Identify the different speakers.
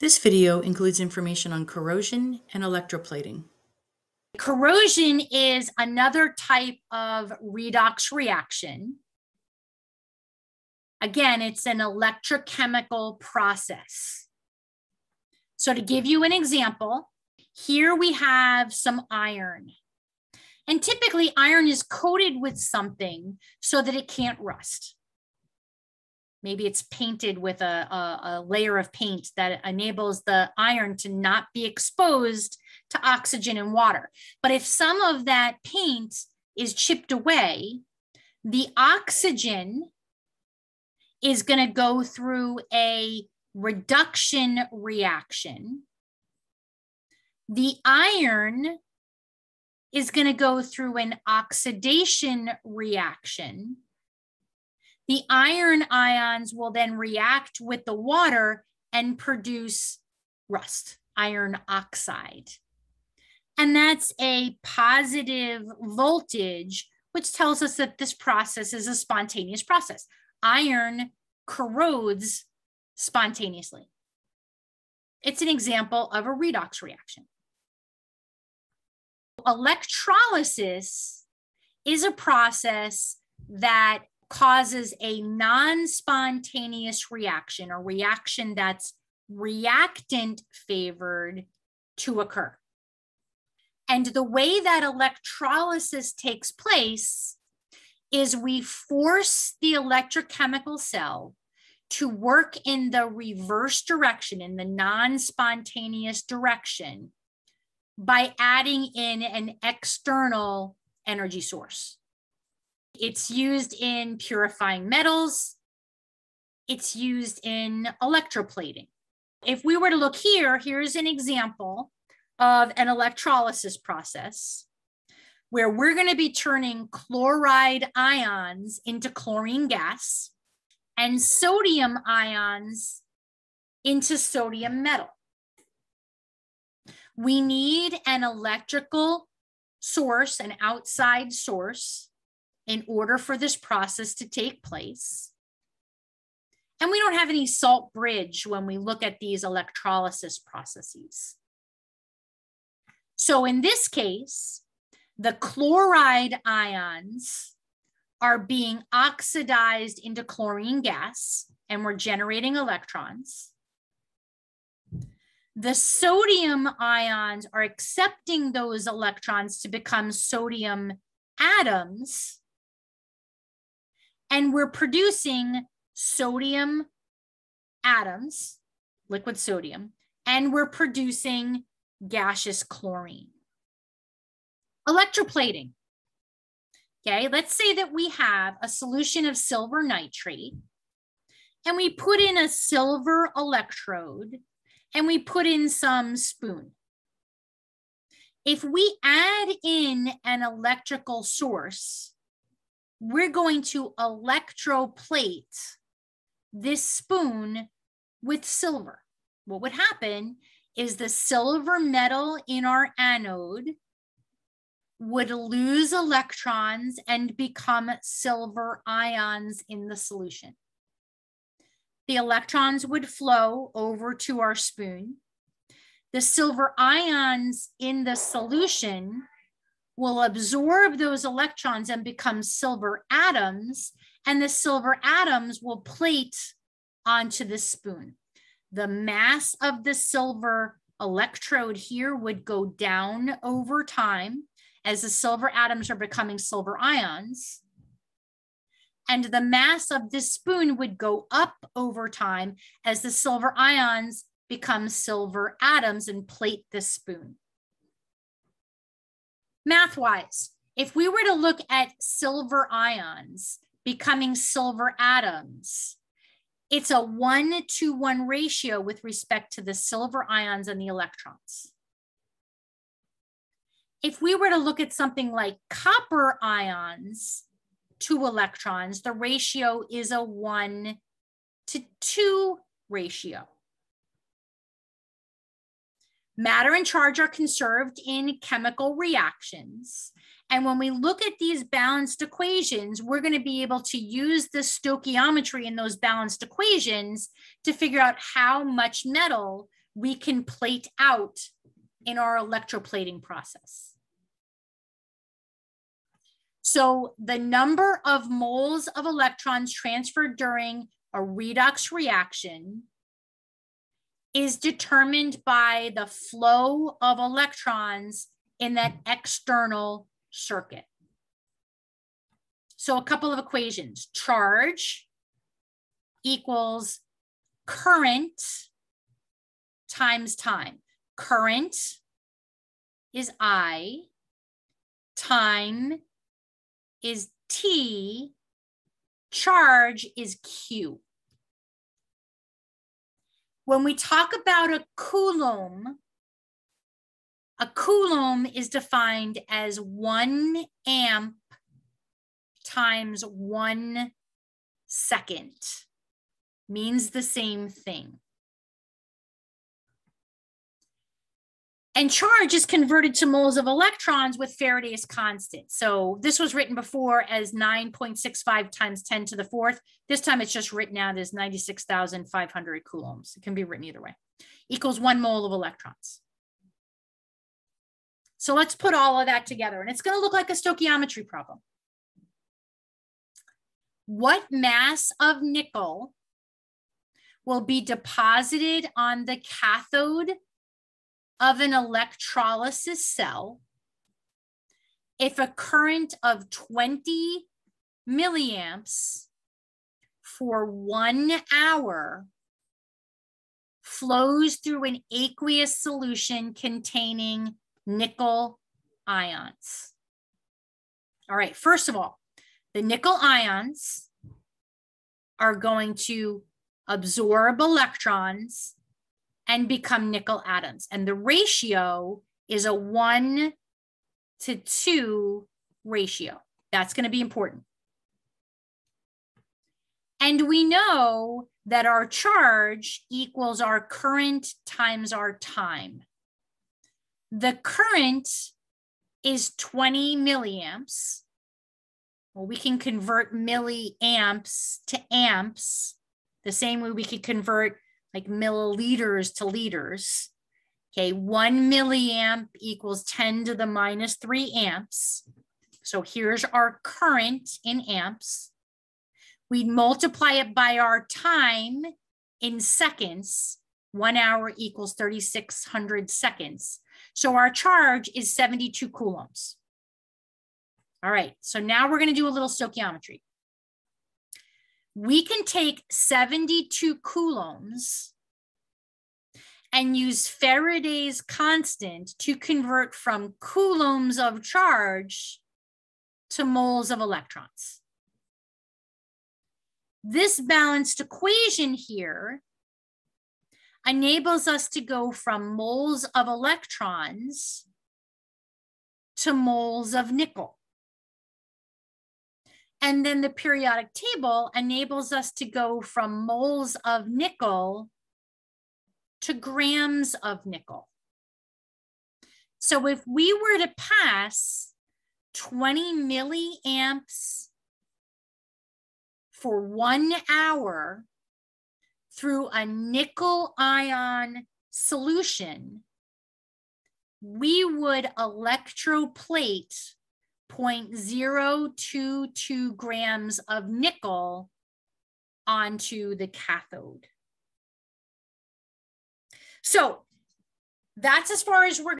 Speaker 1: This video includes information on corrosion and electroplating.
Speaker 2: Corrosion is another type of redox reaction. Again, it's an electrochemical process. So to give you an example, here we have some iron. And typically iron is coated with something so that it can't rust. Maybe it's painted with a, a, a, layer of paint that enables the iron to not be exposed to oxygen and water. But if some of that paint is chipped away, the oxygen is going to go through a reduction reaction. The iron is going to go through an oxidation reaction the iron ions will then react with the water and produce rust, iron oxide. And that's a positive voltage, which tells us that this process is a spontaneous process. Iron corrodes spontaneously. It's an example of a redox reaction. Electrolysis is a process that causes a non spontaneous reaction or reaction that's reactant favored to occur. And the way that electrolysis takes place is we force the electrochemical cell to work in the reverse direction, in the non spontaneous direction, by adding in an external energy source. It's used in purifying metals. It's used in electroplating. If we were to look here, here's an example of an electrolysis process where we're going to be turning chloride ions into chlorine gas and sodium ions into sodium metal. We need an electrical source, an outside source in order for this process to take place. And we don't have any salt bridge when we look at these electrolysis processes. So in this case, the chloride ions are being oxidized into chlorine gas and we're generating electrons. The sodium ions are accepting those electrons to become sodium atoms and we're producing sodium atoms, liquid sodium, and we're producing gaseous chlorine. Electroplating. Okay, let's say that we have a solution of silver nitrate and we put in a silver electrode and we put in some spoon. If we add in an electrical source, we're going to electroplate this spoon with silver. What would happen is the silver metal in our anode would lose electrons and become silver ions in the solution. The electrons would flow over to our spoon. The silver ions in the solution will absorb those electrons and become silver atoms, and the silver atoms will plate onto the spoon. The mass of the silver electrode here would go down over time as the silver atoms are becoming silver ions. And the mass of this spoon would go up over time as the silver ions become silver atoms and plate the spoon math wise, if we were to look at silver ions becoming silver atoms, it's a one to one ratio with respect to the silver ions and the electrons. If we were to look at something like copper ions to electrons, the ratio is a one to two ratio. Matter and charge are conserved in chemical reactions. And when we look at these balanced equations, we're going to be able to use the stoichiometry in those balanced equations to figure out how much metal we can plate out in our electroplating process. So the number of moles of electrons transferred during a redox reaction is determined by the flow of electrons in that external circuit. So a couple of equations, charge equals current times time. Current is I, time is T, charge is Q. When we talk about a coulomb, a coulomb is defined as one amp times one second, means the same thing. And charge is converted to moles of electrons with Faraday's constant. So this was written before as 9.65 times 10 to the fourth. This time it's just written out as 96,500 coulombs. It can be written either way. Equals one mole of electrons. So let's put all of that together. And it's going to look like a stoichiometry problem. What mass of nickel will be deposited on the cathode of an electrolysis cell if a current of 20 milliamps for one hour flows through an aqueous solution containing nickel ions. All right, first of all, the nickel ions are going to absorb electrons and become nickel atoms. And the ratio is a one to two ratio. That's going to be important. And we know that our charge equals our current times our time. The current is 20 milliamps. Well, we can convert milliamps to amps the same way we could convert like milliliters to liters. Okay, one milliamp equals 10 to the minus three amps. So here's our current in amps. We'd multiply it by our time in seconds. One hour equals 3,600 seconds. So our charge is 72 coulombs. All right, so now we're gonna do a little stoichiometry we can take 72 coulombs and use Faraday's constant to convert from coulombs of charge to moles of electrons. This balanced equation here enables us to go from moles of electrons to moles of nickel. And then the periodic table enables us to go from moles of nickel to grams of nickel. So if we were to pass 20 milliamps for one hour through a nickel ion solution, we would electroplate 0.022 grams of nickel onto the cathode. So that's as far as we're